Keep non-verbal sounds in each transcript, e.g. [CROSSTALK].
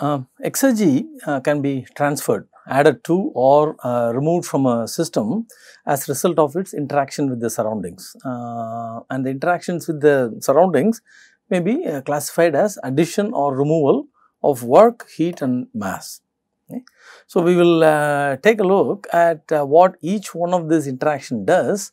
Uh, exergy uh, can be transferred, added to or uh, removed from a system as a result of its interaction with the surroundings. Uh, and the interactions with the surroundings may be uh, classified as addition or removal of work, heat and mass. So, we will uh, take a look at what each one of these interaction does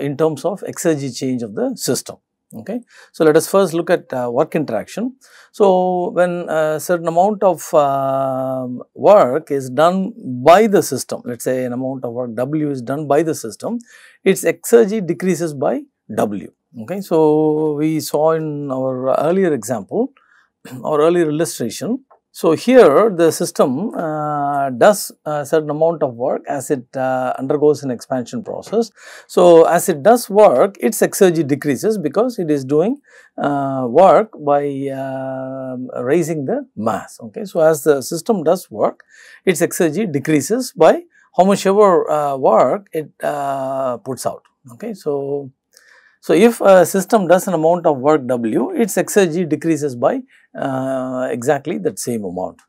in terms of exergy change of the system. Okay. So, let us first look at uh, work interaction. So, when a certain amount of uh, work is done by the system, let us say an amount of work W is done by the system, its exergy decreases by W. Okay. So, we saw in our earlier example [CLEARS THROAT] or earlier illustration so, here the system uh, does a certain amount of work as it uh, undergoes an expansion process. So, as it does work its exergy decreases because it is doing uh, work by um, raising the mass. Okay. So, as the system does work its exergy decreases by how much ever uh, work it uh, puts out. Okay. So, so, if a system does an amount of work W, its exergy decreases by uh, exactly that same amount.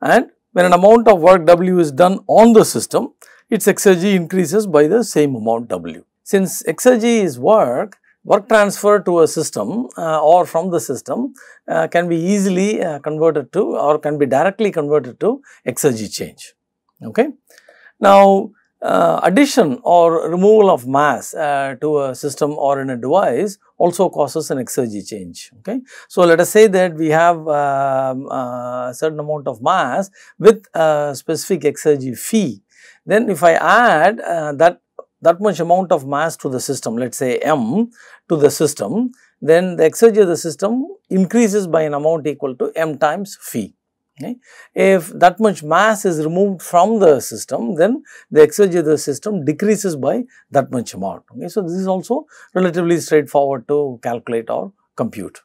And when an amount of work W is done on the system, its exergy increases by the same amount W. Since exergy is work, work transfer to a system uh, or from the system uh, can be easily uh, converted to or can be directly converted to exergy change. Okay. Now, uh, addition or removal of mass uh, to a system or in a device also causes an exergy change. Okay. So, let us say that we have um, uh, a certain amount of mass with a specific exergy phi. Then if I add uh, that that much amount of mass to the system, let us say m to the system, then the exergy of the system increases by an amount equal to m times phi. Okay. If that much mass is removed from the system, then the exergy of the system decreases by that much amount. Okay. So, this is also relatively straightforward to calculate or compute.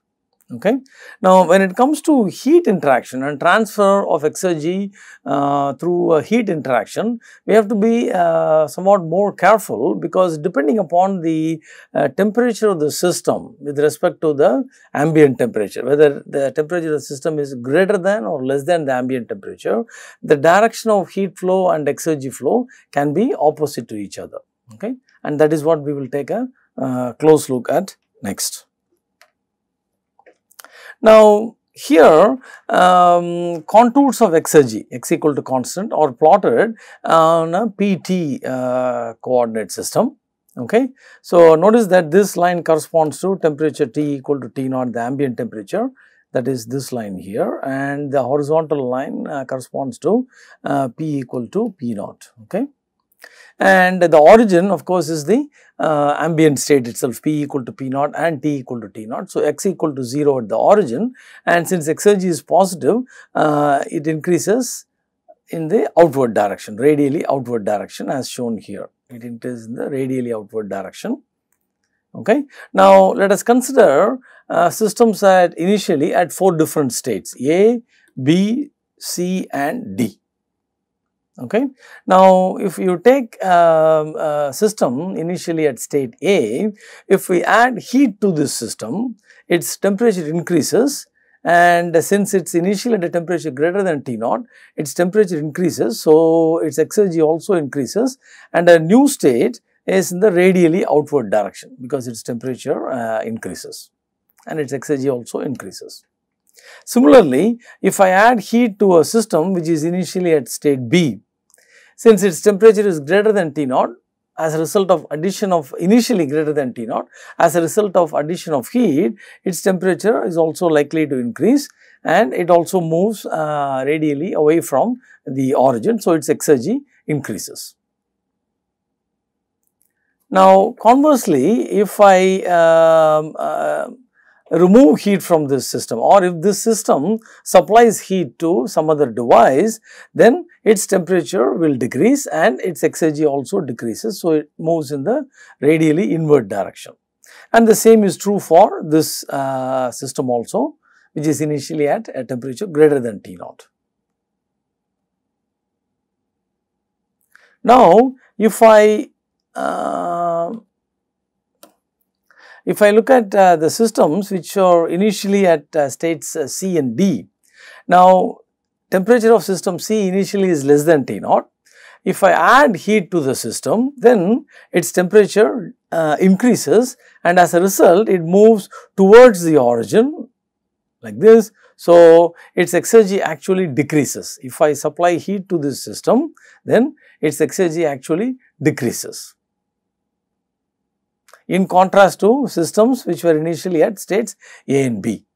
Okay. Now, when it comes to heat interaction and transfer of exergy uh, through a heat interaction, we have to be uh, somewhat more careful because depending upon the uh, temperature of the system with respect to the ambient temperature, whether the temperature of the system is greater than or less than the ambient temperature, the direction of heat flow and exergy flow can be opposite to each other. Okay. And that is what we will take a uh, close look at next. Now, here um, contours of exergy x equal to constant are plotted on a pt uh, coordinate system. Okay. So, notice that this line corresponds to temperature T equal to T naught the ambient temperature that is this line here and the horizontal line uh, corresponds to uh, P equal to P naught. Okay and the origin of course is the uh, ambient state itself P equal to P naught and T equal to T naught. So, x equal to 0 at the origin and since exergy is positive uh, it increases in the outward direction radially outward direction as shown here it increases in the radially outward direction. Okay. Now, let us consider uh, systems at initially at 4 different states A, B, C and D. Okay. Now, if you take um, a system initially at state A, if we add heat to this system, its temperature increases and since it is initially at a temperature greater than T naught, its temperature increases. So, its exergy also increases and a new state is in the radially outward direction because its temperature uh, increases and its exergy also increases. Similarly, if I add heat to a system which is initially at state B, since its temperature is greater than T naught as a result of addition of initially greater than T naught as a result of addition of heat its temperature is also likely to increase and it also moves uh, radially away from the origin. So, its exergy increases. Now, conversely, if I um, uh, remove heat from this system or if this system supplies heat to some other device, then its temperature will decrease and its exergy also decreases. So, it moves in the radially inward direction. And the same is true for this uh, system also which is initially at a temperature greater than T naught. Now, if I uh, if I look at uh, the systems which are initially at uh, states uh, C and D Now, temperature of system C initially is less than T naught. If I add heat to the system, then its temperature uh, increases and as a result, it moves towards the origin like this. So, its exergy actually decreases. If I supply heat to this system, then its exergy actually decreases. In contrast to systems which were initially at states A and B.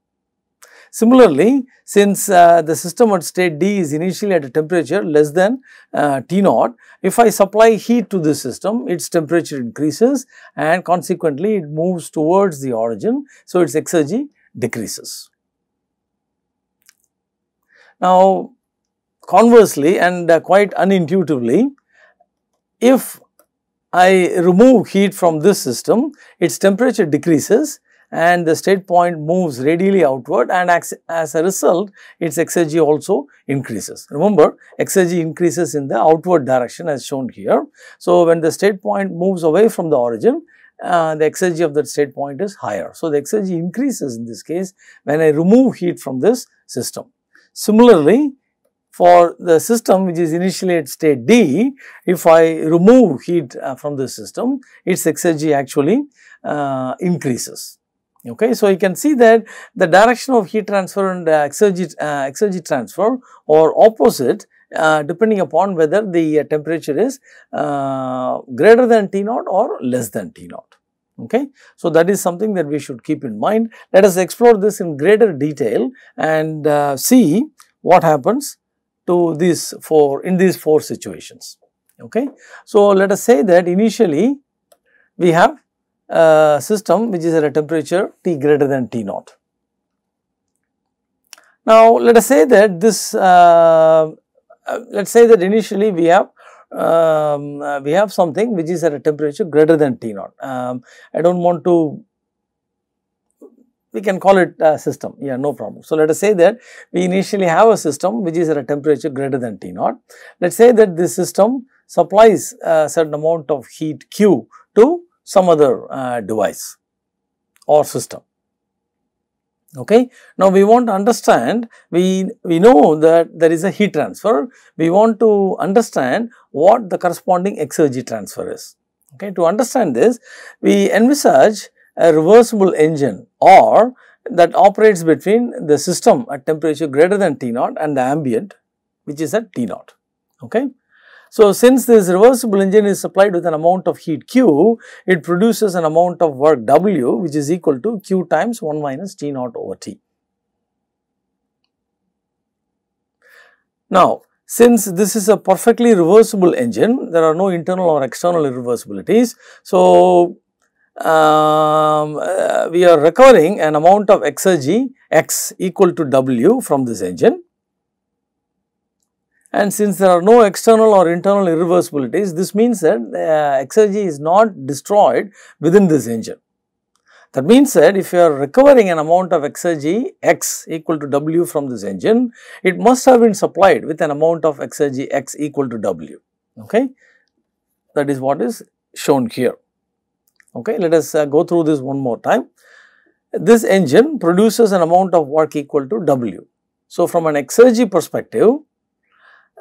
Similarly, since uh, the system at state D is initially at a temperature less than uh, T naught, if I supply heat to this system, its temperature increases and consequently it moves towards the origin. So, its exergy decreases. Now, conversely and uh, quite unintuitively, if I remove heat from this system, its temperature decreases and the state point moves radially outward and as, a result its exergy also increases. Remember exergy increases in the outward direction as shown here. So, when the state point moves away from the origin uh, the exergy of that state point is higher. So, the exergy increases in this case when I remove heat from this system. Similarly, for the system which is initially at state D, if I remove heat uh, from the system, its exergy actually uh, increases. Okay, so you can see that the direction of heat transfer and uh, exergy, uh, exergy transfer or opposite uh, depending upon whether the uh, temperature is uh, greater than T naught or less than T naught. Okay. So, that is something that we should keep in mind. Let us explore this in greater detail and uh, see what happens to these four in these four situations. Okay. So, let us say that initially we have uh, system which is at a temperature T greater than T naught. Now, let us say that this, uh, uh, let us say that initially we have um, uh, we have something which is at a temperature greater than T naught. Um, I do not want to, we can call it a system, yeah, no problem. So, let us say that we initially have a system which is at a temperature greater than T naught. Let us say that this system supplies a certain amount of heat Q to some other uh, device or system. Okay. Now, we want to understand, we, we know that there is a heat transfer, we want to understand what the corresponding exergy transfer is. Okay. To understand this, we envisage a reversible engine or that operates between the system at temperature greater than T naught and the ambient which is at T naught. Okay. So, since this reversible engine is supplied with an amount of heat Q, it produces an amount of work W which is equal to Q times 1 minus T naught over T. Now, since this is a perfectly reversible engine, there are no internal or external irreversibilities. So, um, uh, we are recovering an amount of exergy x equal to W from this engine and since there are no external or internal irreversibilities, this means that uh, exergy is not destroyed within this engine. That means that if you are recovering an amount of exergy x equal to W from this engine, it must have been supplied with an amount of exergy x equal to W. Okay? That is what is shown here. Okay? Let us uh, go through this one more time. This engine produces an amount of work equal to W. So, from an exergy perspective,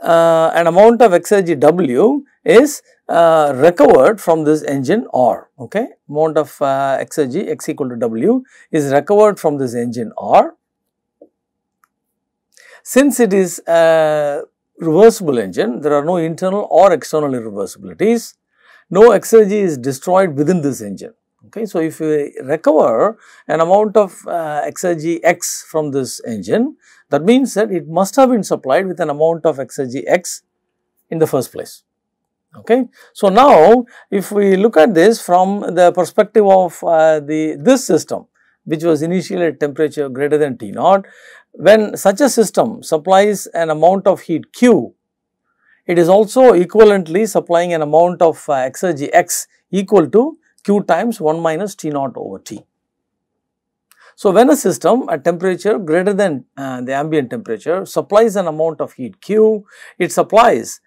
uh, an amount of exergy W is uh, recovered from this engine R, okay. Amount of uh, exergy x equal to W is recovered from this engine R. Since it is a reversible engine, there are no internal or external irreversibilities. No exergy is destroyed within this engine. Okay, so if we recover an amount of uh, exergy x from this engine, that means that it must have been supplied with an amount of exergy x in the first place. Okay. So, now if we look at this from the perspective of uh, the this system which was initially at temperature greater than T naught, when such a system supplies an amount of heat Q, it is also equivalently supplying an amount of uh, exergy x equal to Q times 1 minus T naught over T. So, when a system at temperature greater than uh, the ambient temperature supplies an amount of heat Q, it supplies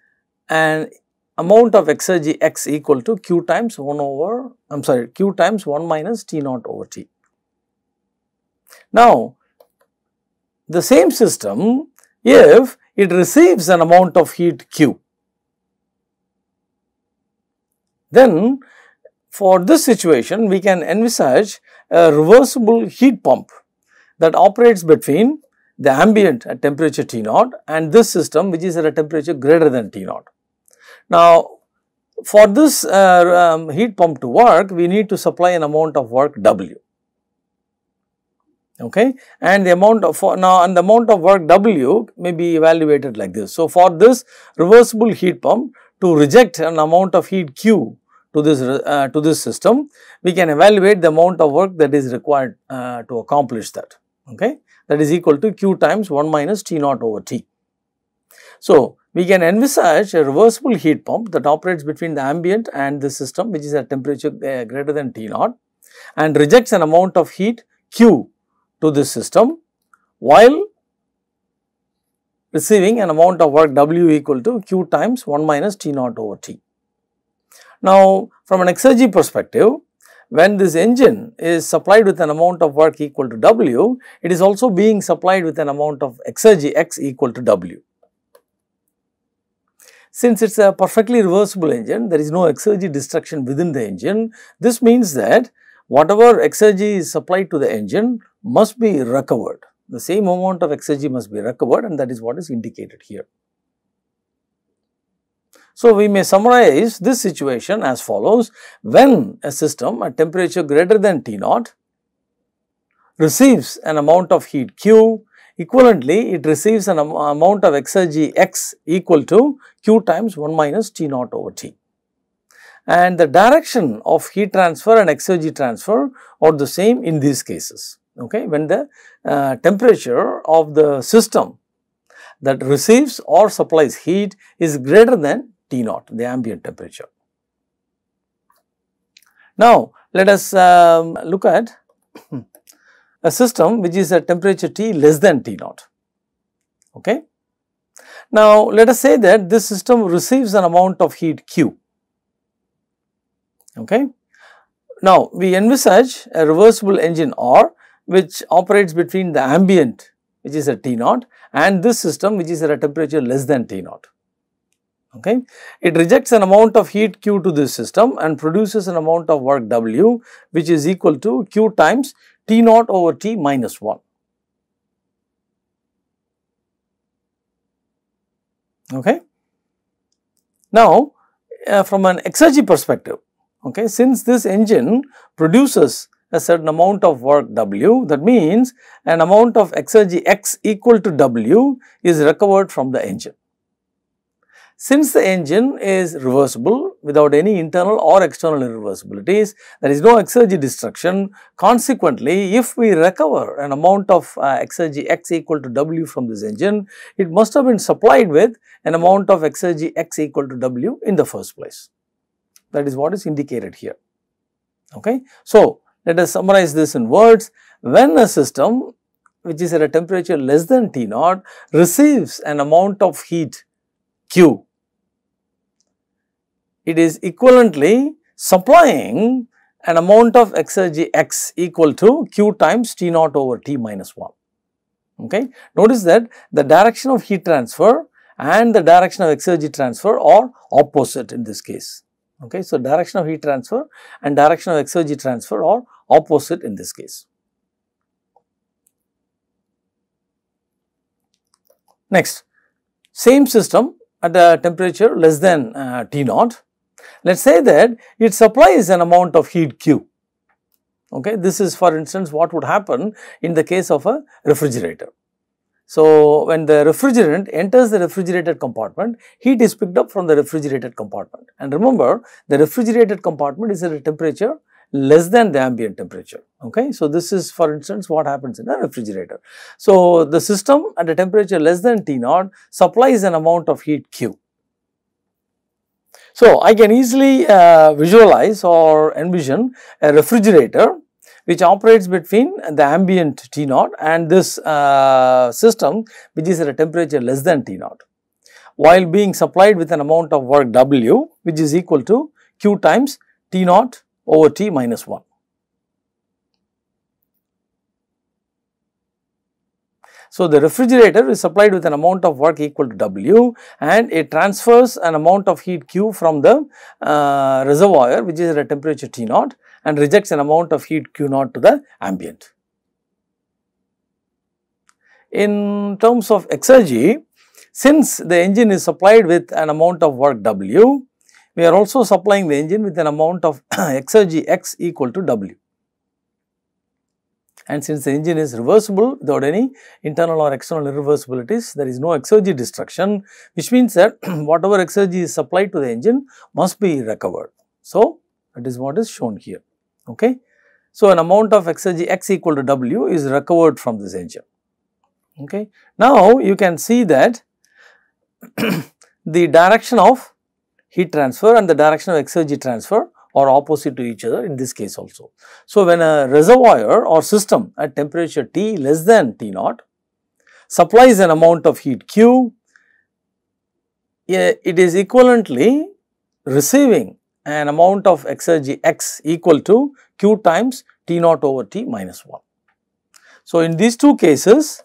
an amount of exergy x equal to Q times 1 over, I am sorry, Q times 1 minus T naught over T. Now, the same system if it receives an amount of heat Q. Then for this situation we can envisage a reversible heat pump that operates between the ambient at temperature T naught and this system which is at a temperature greater than T naught. Now, for this uh, um, heat pump to work, we need to supply an amount of work W. Okay, and the amount of for now and the amount of work W may be evaluated like this. So, for this reversible heat pump to reject an amount of heat Q to this uh, to this system, we can evaluate the amount of work that is required uh, to accomplish that. Okay, that is equal to Q times 1 minus T naught over T. So, we can envisage a reversible heat pump that operates between the ambient and the system which is at temperature uh, greater than T naught and rejects an amount of heat Q to this system while receiving an amount of work W equal to Q times 1 minus T naught over T. Now, from an exergy perspective, when this engine is supplied with an amount of work equal to W, it is also being supplied with an amount of exergy X equal to W. Since it is a perfectly reversible engine, there is no exergy destruction within the engine. This means that whatever exergy is supplied to the engine must be recovered. The same amount of exergy must be recovered and that is what is indicated here. So, we may summarize this situation as follows. When a system at temperature greater than T naught receives an amount of heat Q Equivalently, it receives an am amount of exergy x equal to q times 1 minus T naught over T. And the direction of heat transfer and exergy transfer are the same in these cases. Okay, when the uh, temperature of the system that receives or supplies heat is greater than T naught, the ambient temperature. Now, let us um, look at a system which is at temperature T less than T naught. Okay. Now, let us say that this system receives an amount of heat Q. Okay. Now, we envisage a reversible engine R which operates between the ambient which is at T naught and this system which is at a temperature less than T naught. Okay. It rejects an amount of heat Q to this system and produces an amount of work W which is equal to Q times T naught over T minus 1. Okay. Now, uh, from an exergy perspective, okay, since this engine produces a certain amount of work W, that means an amount of exergy X equal to W is recovered from the engine. Since the engine is reversible without any internal or external irreversibilities, there is no exergy destruction. Consequently, if we recover an amount of uh, exergy x equal to W from this engine, it must have been supplied with an amount of exergy x equal to W in the first place. That is what is indicated here. Okay. So, let us summarize this in words. When a system which is at a temperature less than T naught receives an amount of heat Q. It is equivalently supplying an amount of exergy x equal to q times t naught over t minus 1. Okay. Notice that the direction of heat transfer and the direction of exergy transfer are opposite in this case. Okay. So, direction of heat transfer and direction of exergy transfer are opposite in this case. Next, same system at a temperature less than uh, T naught. Let us say that it supplies an amount of heat Q. Okay. This is for instance what would happen in the case of a refrigerator. So, when the refrigerant enters the refrigerated compartment, heat is picked up from the refrigerated compartment. And remember, the refrigerated compartment is at a temperature less than the ambient temperature. Okay. So, this is for instance what happens in a refrigerator. So, the system at a temperature less than T naught supplies an amount of heat Q. So, I can easily uh, visualize or envision a refrigerator which operates between the ambient T naught and this uh, system which is at a temperature less than T naught while being supplied with an amount of work W which is equal to Q times T naught over t minus 1. So, the refrigerator is supplied with an amount of work equal to W and it transfers an amount of heat Q from the uh, reservoir which is at a temperature T naught and rejects an amount of heat Q naught to the ambient. In terms of exergy, since the engine is supplied with an amount of work W, we are also supplying the engine with an amount of [CLEARS THROAT] exergy X equal to W. And since the engine is reversible without any internal or external irreversibilities, there is no exergy destruction, which means that [CLEARS THROAT] whatever exergy is supplied to the engine must be recovered. So, that is what is shown here. Okay. So, an amount of exergy X equal to W is recovered from this engine. Okay. Now, you can see that [CLEARS THROAT] the direction of heat transfer and the direction of exergy transfer are opposite to each other in this case also. So, when a reservoir or system at temperature T less than T naught supplies an amount of heat Q, it is equivalently receiving an amount of exergy X equal to Q times T naught over T minus 1. So, in these two cases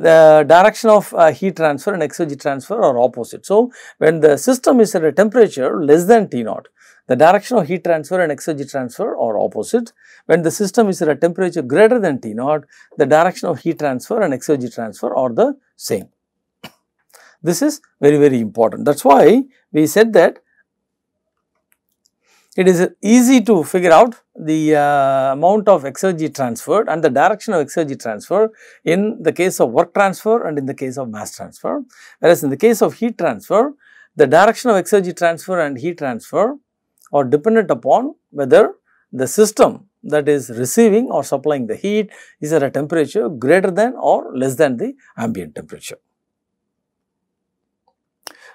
the direction of uh, heat transfer and exergy transfer are opposite. So, when the system is at a temperature less than T naught, the direction of heat transfer and exergy transfer are opposite. When the system is at a temperature greater than T naught, the direction of heat transfer and exergy transfer are the same. This is very, very important. That is why we said that it is easy to figure out the uh, amount of exergy transferred and the direction of exergy transfer in the case of work transfer and in the case of mass transfer. Whereas, in the case of heat transfer, the direction of exergy transfer and heat transfer are dependent upon whether the system that is receiving or supplying the heat is at a temperature greater than or less than the ambient temperature.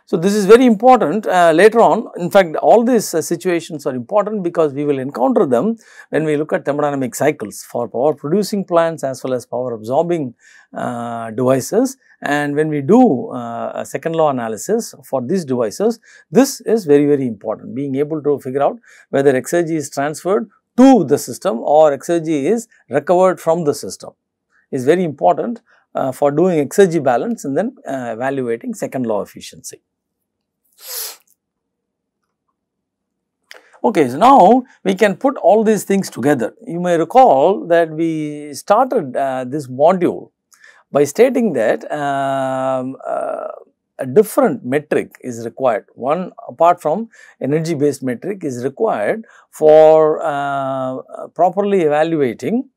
So, this is very important uh, later on. In fact, all these uh, situations are important because we will encounter them when we look at thermodynamic cycles for power producing plants as well as power absorbing uh, devices. And when we do uh, a second law analysis for these devices, this is very, very important. Being able to figure out whether exergy is transferred to the system or exergy is recovered from the system is very important uh, for doing exergy balance and then uh, evaluating second law efficiency. Okay, so now we can put all these things together. You may recall that we started uh, this module by stating that um, uh, a different metric is required. One apart from energy based metric is required for uh, properly evaluating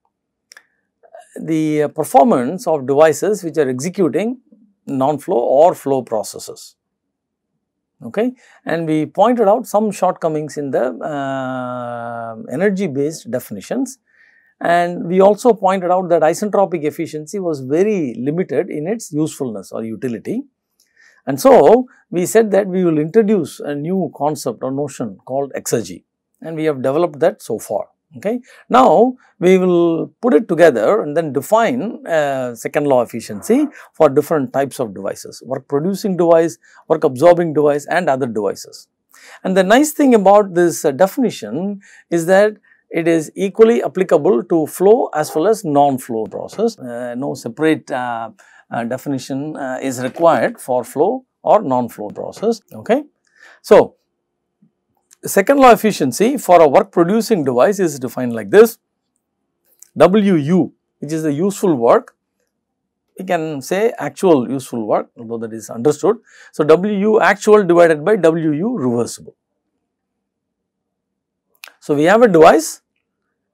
the performance of devices which are executing non-flow or flow processes okay? And we pointed out some shortcomings in the uh, energy based definitions. And we also pointed out that isentropic efficiency was very limited in its usefulness or utility. And so we said that we will introduce a new concept or notion called exergy. And we have developed that so far Okay. Now, we will put it together and then define uh, second law efficiency for different types of devices, work producing device, work absorbing device and other devices. And the nice thing about this uh, definition is that it is equally applicable to flow as well as non-flow process. Uh, no separate uh, uh, definition uh, is required for flow or non-flow process. Okay. So, the second law efficiency for a work producing device is defined like this WU which is the useful work we can say actual useful work although that is understood. So, WU actual divided by WU reversible. So, we have a device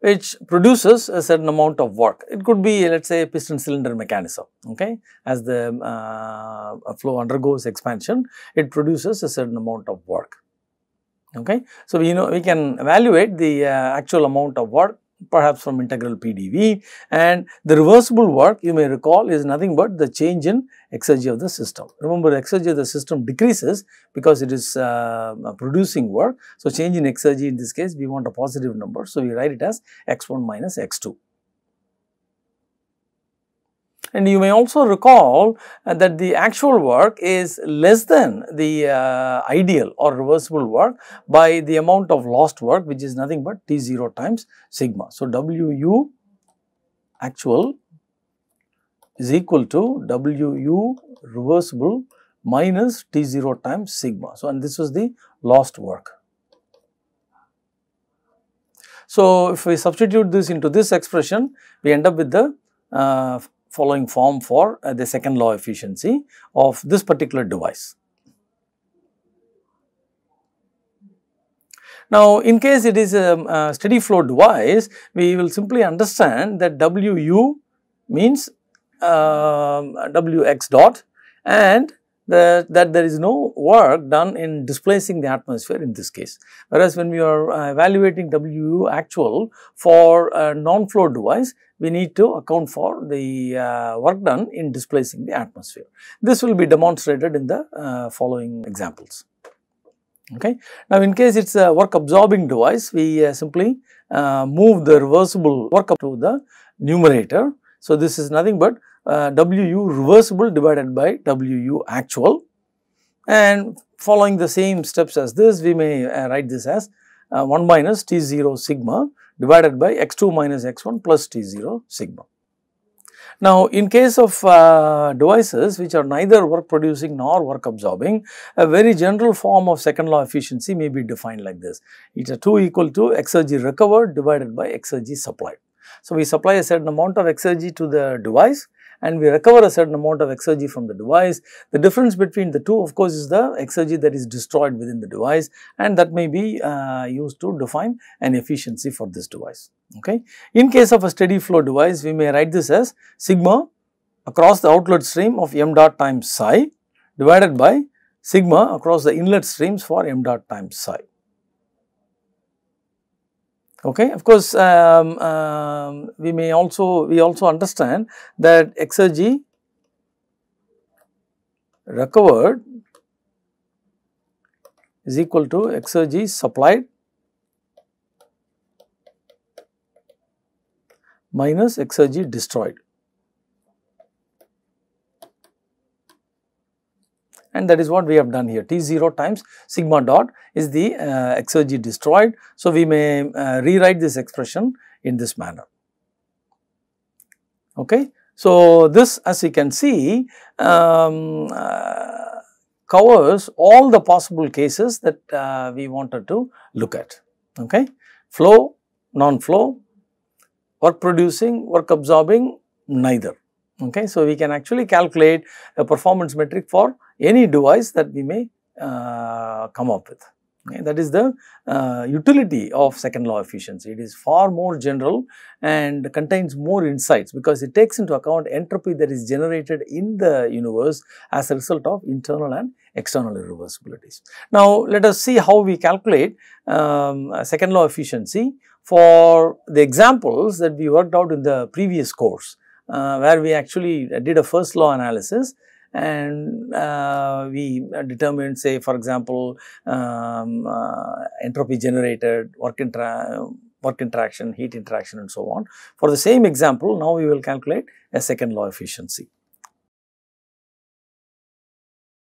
which produces a certain amount of work. It could be let us say a piston cylinder mechanism okay as the uh, flow undergoes expansion it produces a certain amount of work okay. So, we know we can evaluate the uh, actual amount of work perhaps from integral PDV and the reversible work you may recall is nothing but the change in exergy of the system. Remember exergy of the system decreases because it is uh, producing work. So, change in exergy in this case we want a positive number. So, we write it as x1 minus x2. And you may also recall uh, that the actual work is less than the uh, ideal or reversible work by the amount of lost work which is nothing but T0 times sigma. So, WU actual is equal to WU reversible minus T0 times sigma. So, and this was the lost work. So, if we substitute this into this expression, we end up with the uh, following form for uh, the second law efficiency of this particular device. Now, in case it is a, a, steady flow device, we will simply understand that WU means uh, Wx dot and the, that there is no work done in displacing the atmosphere in this case. Whereas, when we are uh, evaluating WU actual for a non-flow device, we need to account for the uh, work done in displacing the atmosphere. This will be demonstrated in the uh, following examples. Okay. Now, in case it is a work absorbing device, we uh, simply uh, move the reversible work up to the numerator. So, this is nothing but uh, WU reversible divided by WU actual and following the same steps as this we may uh, write this as uh, 1 minus T0 sigma divided by x2 minus x1 plus T0 sigma. Now, in case of uh, devices which are neither work producing nor work absorbing, a very general form of second law efficiency may be defined like this. It is a 2 equal to exergy recovered divided by exergy supplied. So, we supply a certain amount of exergy to the device and we recover a certain amount of exergy from the device. The difference between the two of course is the exergy that is destroyed within the device and that may be uh, used to define an efficiency for this device. Okay. In case of a steady flow device we may write this as sigma across the outlet stream of m dot times psi divided by sigma across the inlet streams for m dot times psi. Okay. Of course, um, um, we may also we also understand that exergy recovered is equal to exergy supplied minus exergy destroyed. And that is what we have done here T0 times sigma dot is the uh, exergy destroyed. So, we may uh, rewrite this expression in this manner. Okay. So, this as you can see um, uh, covers all the possible cases that uh, we wanted to look at. Okay. Flow, non-flow, work producing, work absorbing, neither. Okay. So, we can actually calculate a performance metric for any device that we may uh, come up with. Okay. That is the uh, utility of second law efficiency. It is far more general and contains more insights because it takes into account entropy that is generated in the universe as a result of internal and external irreversibilities. Now, let us see how we calculate um, second law efficiency for the examples that we worked out in the previous course, where we actually did a first law analysis and uh, we determined say for example um, uh, entropy generated work, intra work interaction, heat interaction and so on. For the same example now we will calculate a second law efficiency.